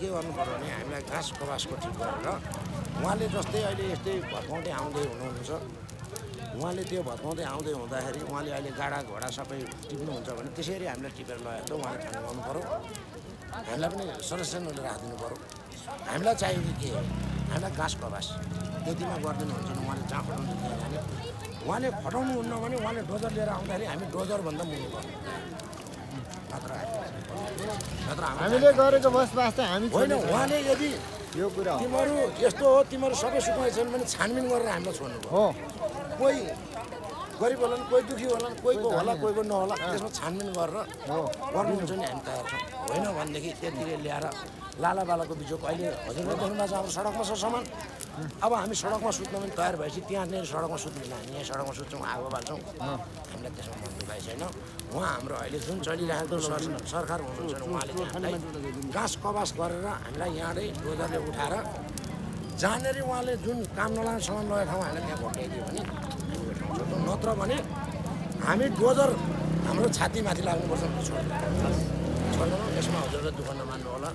के गर्नु पऱ्यो भने हामीलाई घाँस कबासको ठिक गरेर उहाँले जस्तै अहिले यस्तै भत्काउँदै आउँदै हुनुहुन्छ। उहाँले त्यो भत्काउँदै आउँदै हुँदाखेरि उहाँले अहिले गाडा घोडा सबै टिप्नुहुन्छ भने त्यसरी हामीलाई टिपेर लगेर त उहाँले खानु गर्नु पऱ्यो हामीलाई पनि संरक्षणले राखिदिनु पऱ्यो हामीलाई चाहिएको के हो? हामीलाई घाँस कबास त्यतिमा गरिदिनु हुन्छ भने उहाँले जहाँ फटाउनु उहाँले फटाउनु हुन्न भने उहाँले डोजर लिएर आउँदाखेरि हामी डोजरभन्दा मुनि हामी हामीले गरेको बसोबास चाहिँ हामी होइन उहाँले यदि यो कुरा तिमीहरू यस्तो हो तिमीहरू सबै सुकुमाइ छन् भने छानबिन गरेर हामीलाई छोड्नु हो। कोही गरिब होलान् कोही दुःखी होलान् कोहीको होला कोहीको नहोला त्यसमा छानबिन गरेर गर्नुहुन्छ नि हामी तयार छौँ होइन भनेदेखि त्यतिर ल्याएर लाला बालाको बिचोक अहिले हजुरले देख्नु भएको छ अब सडकमा छ सामान। अब हामी सडकमा सुत्न पनि तयार भएपछि त्यहाँनिर सडकमा सुत्दैन हामी यहाँ सडकमा सुत्छौँ आगो बाल्छौँ। हामीलाई त्यसमा मन दुखाइ छैन उहाँ हाम्रो अहिले जुन चलिरहेको सर- सरकार हुनुहुन्छ नि, उहाँले हामीलाई घाँस कबास गरेर हामीलाई यहाँकै डोजरले उठाएर जहाँनिर उहाँले जुन काम नलाग्ने सामान लगेको ठाउँमा हामीलाई त्यहाँ भट्याइदियो भने ठाउँ नत्र भने हामी डोजर हाम्रो छातीमाथि लाग्नुपर्छ। भने छोड्दैन छोड्दैन यसमा हजुरले दुःख नमान्नु होला।